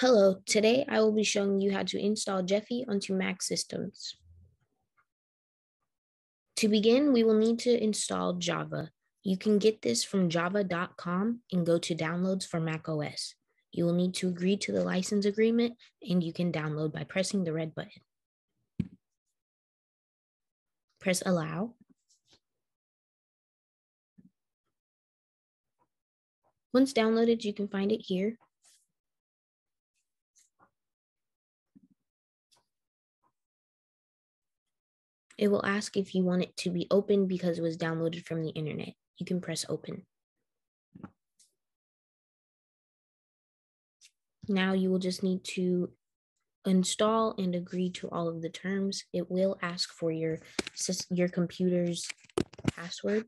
Hello, today I will be showing you how to install Gephi onto Mac systems. To begin, we will need to install Java. You can get this from java.com and go to downloads for Mac OS. You will need to agree to the license agreement and you can download by pressing the red button. Press allow. Once downloaded, you can find it here. It will ask if you want it to be open because it was downloaded from the internet. You can press open. Now you will just need to install and agree to all of the terms. It will ask for your, your computer's password.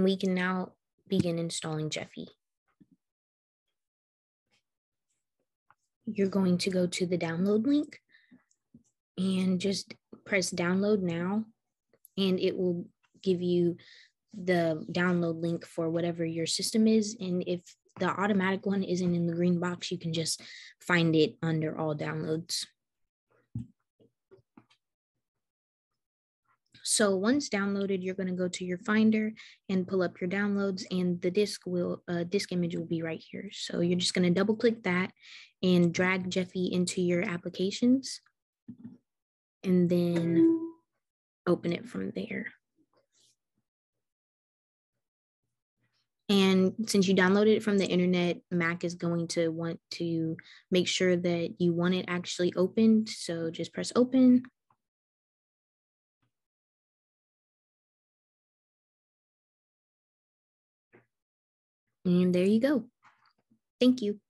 And we can now begin installing Gephi. You're going to go to the download link and just press download now, and it will give you the download link for whatever your system is. And if the automatic one isn't in the green box, you can just find it under all downloads. So once downloaded, you're going to go to your Finder and pull up your downloads, and the disk will uh, disk image will be right here. So you're just going to double click that and drag Gephi into your applications, and then open it from there. And since you downloaded it from the internet, Mac is going to want to make sure that you want it actually opened. So just press open. And there you go. Thank you.